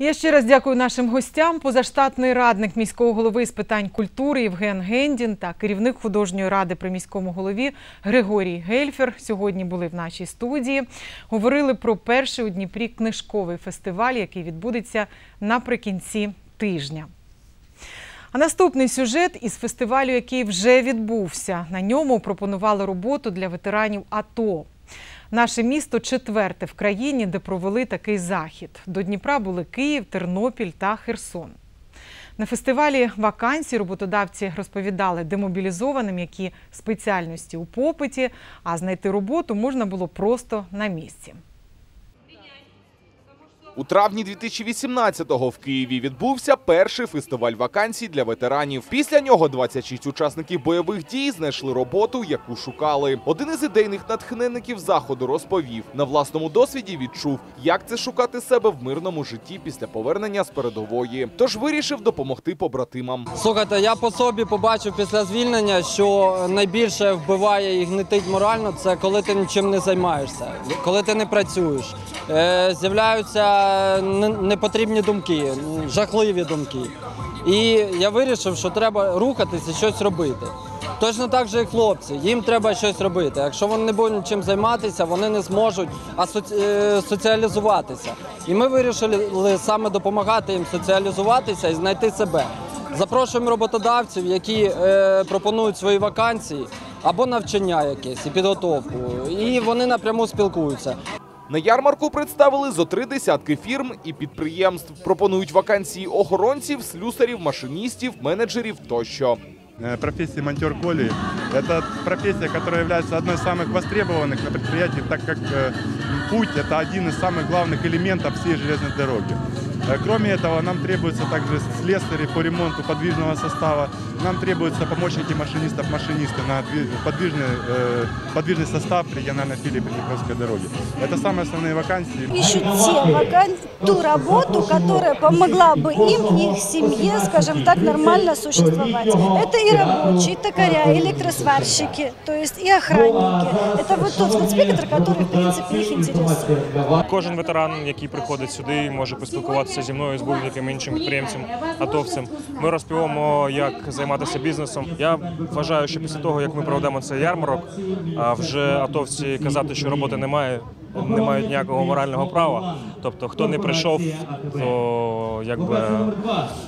Я ще раз дякую нашим гостям. Позаштатний радник міського голови з питань культури Євген Гендін та керівник художньої ради при міському голові Григорій Гельфер сьогодні були в нашій студії. Говорили про перший у Дніпрі книжковий фестиваль, який відбудеться наприкінці тижня. А наступний сюжет із фестивалю, який вже відбувся. На ньому пропонували роботу для ветеранів АТО. Наше місто четверте в країні, де провели такий захід. До Дніпра були Київ, Тернопіль та Херсон. На фестивалі вакансій роботодавці розповідали демобілізованим, які спеціальності у попиті, а знайти роботу можна було просто на місці. У травні 2018-го в Києві відбувся перший фестиваль вакансій для ветеранів. Після нього 26 учасників бойових дій знайшли роботу, яку шукали. Один із ідейних натхненників заходу розповів на власному досвіді. Відчув, як це шукати себе в мирному житті після повернення з передової. Тож вирішив допомогти побратимам. Слухайте, я по собі побачив після звільнення, що найбільше вбиває і гнетить морально, це коли ти нічим не займаєшся, коли ти не працюєш. Е, з'являються непотрібні думки, жахливі думки. І я вирішив, що треба рухатися і щось робити. Точно так же і хлопці, їм треба щось робити. Якщо вони не будуть чим займатися, вони не зможуть асоці- е, соціалізуватися. І ми вирішили саме допомагати їм соціалізуватися і знайти себе. Запрошуємо роботодавців, які е, пропонують свої вакансії або навчання якесь і підготовку. І вони напряму спілкуються. На ярмарку представили зо три десятки фірм і підприємств. Пропонують вакансії охоронців, слюсарів, машиністів, менеджерів тощо. Э, профессии монтер Коли. Это профессия, которая является одной из самых востребованных на предприятии, так как э, путь – это один из самых главных элементов всей железной дороги. Э, Кроме этого, нам требуются также слесари по ремонту подвижного состава, нам требуются помощники машинистов, машинисты на дви- подвижный, э, подвижный состав региональной филии Приднепровской дороги. Это самые основные вакансии. ищут те вакан... ту работу, которая помогла бы им и их семье, скажем так, нормально существовать. Это и рабочие, и токаря, и электросварщики, то есть и охранники. Это вот тот спецспектр, который, в принципе, их интересует. Кожен ветеран, який приходить сюди, може поспілкуватися зі мною з будь-яким іншим підприємцем, атовцем. Ми розповімо, як займатися бізнесом. Я вважаю, що після того, як ми проведемо цей ярмарок, а вже атовці казати, що роботи немає, не мають ніякого морального права. Тобто, хто не прийшов, то якби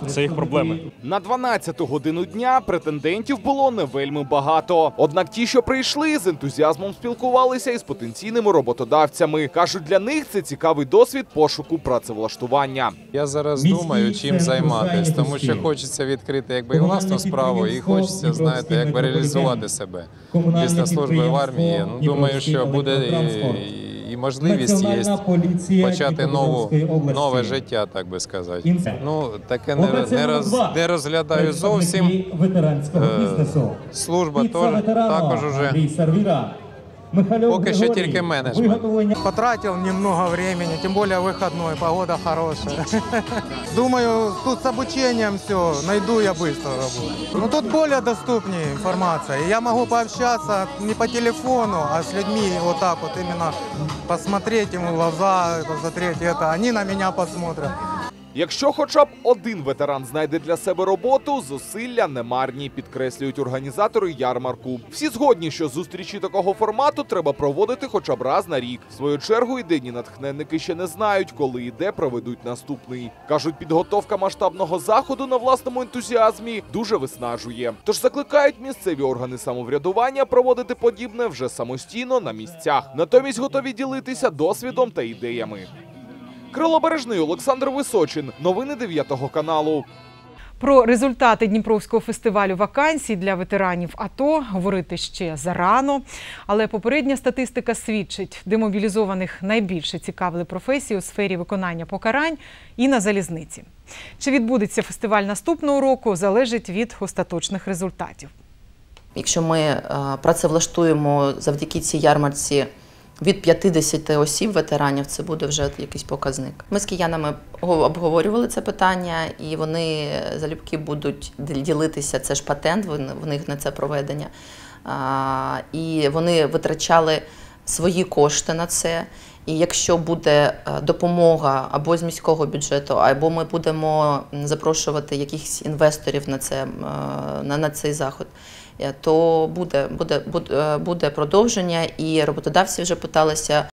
це їх проблеми. На 12-ту годину дня претендентів було не вельми багато. Однак ті, що прийшли, з ентузіазмом спілкувалися із потенційними роботодавцями. кажуть, для них це цікавий досвід пошуку працевлаштування. Я зараз думаю, чим займатися, тому що хочеться відкрити якби і власну справу, і хочеться, знаєте, якби реалізувати себе після служби в армії. Ну думаю, що буде і, можливість є почати нову нове життя, так би сказати. Ну таке не, не, роз, не розглядаю зовсім. Е, Служба теж також уже поки що тільки менеджмент. Потратил немного времени, тем более выходной, погода хорошая. Думаю, тут с обучением все, найду я быстро работу. Ну тут более доступнее информация. И Я могу пообщаться не по телефону, а с людьми вот так вот именно посмотреть ему в глаза, посмотреть это. Они на меня посмотрят. Якщо хоча б один ветеран знайде для себе роботу, зусилля немарні, підкреслюють організатори ярмарку. Всі згодні, що зустрічі такого формату треба проводити хоча б раз на рік. В свою чергу ідейні натхненники ще не знають, коли і де проведуть наступний. кажуть, підготовка масштабного заходу на власному ентузіазмі дуже виснажує. Тож закликають місцеві органи самоврядування проводити подібне вже самостійно на місцях. Натомість готові ділитися досвідом та ідеями. Крило Бережний, Олександр Височин. Новини 9 каналу. Про результати Дніпровського фестивалю вакансій для ветеранів АТО говорити ще зарано. Але попередня статистика свідчить, демобілізованих найбільше цікавили професії у сфері виконання покарань і на залізниці. Чи відбудеться фестиваль наступного року, залежить від остаточних результатів. Якщо ми е, працевлаштуємо завдяки цій ярмарці від 50 осіб ветеранів, це буде вже якийсь показник. Ми з киянами го- обговорювали це питання, і вони залюбки будуть ділитися. Це ж патент, в них на це проведення. І вони витрачали свої кошти на це. І якщо буде е, допомога або з міського бюджету, або ми будемо запрошувати якихось інвесторів на, це, е, на, на цей заход, то буде, буде, буде, буде продовження, і роботодавці вже питалися